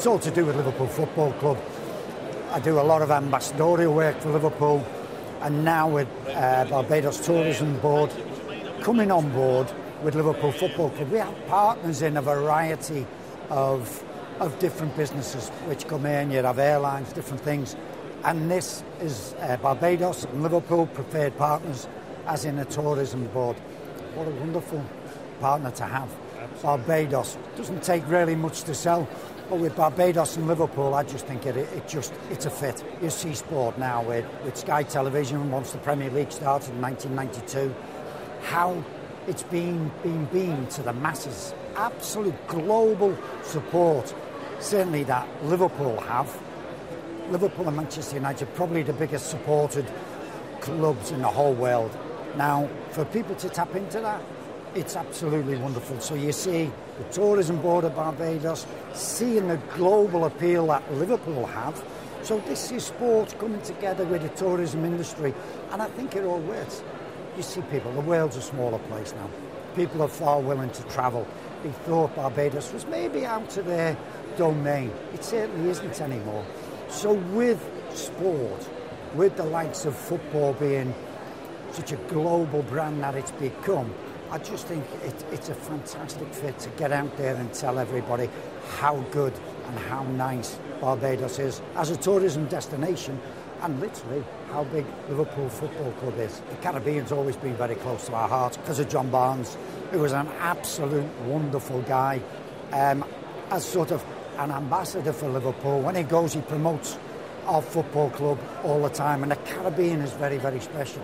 It's all to do with Liverpool Football Club. I do a lot of ambassadorial work for Liverpool, and now with uh, Barbados Tourism Board coming on board with Liverpool Football Club, we have partners in a variety of of different businesses which come in. You have airlines, different things, and this is uh, Barbados and Liverpool preferred partners, as in a tourism board. What a wonderful partner to have. Barbados It doesn't take really much to sell. But with Barbados and Liverpool, I just think it, it just it's a fit. You see sport now with, with Sky Television once the Premier League started in 1992, how it's been been beamed to the masses. Absolute global support, certainly that Liverpool have. Liverpool and Manchester United probably the biggest supported clubs in the whole world. Now, for people to tap into that, it's absolutely wonderful. So you see the tourism board of Barbados, seeing the global appeal that Liverpool have. So this is sport coming together with the tourism industry, and I think it all works. You see people, the world's a smaller place now. People are far willing to travel. They thought Barbados was maybe out of their domain. It certainly isn't anymore. So with sport, with the likes of football being such a global brand that it's become, I just think it, it's a fantastic fit to get out there and tell everybody how good and how nice Barbados is as a tourism destination and literally how big Liverpool Football Club is. The Caribbean's always been very close to our hearts because of John Barnes, who was an absolute wonderful guy. Um, as sort of an ambassador for Liverpool, when he goes, he promotes our football club all the time, and the Caribbean is very, very special.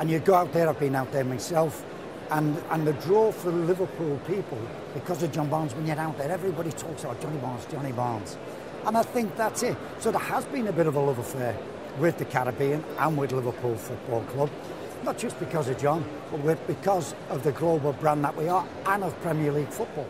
And you go out there, I've been out there myself, and, and the draw for Liverpool people, because of John Barnes, when you're out there, everybody talks about Johnny Barnes, Johnny Barnes. And I think that's it. So there has been a bit of a love affair with the Caribbean and with Liverpool Football Club. Not just because of John, but because of the global brand that we are and of Premier League football.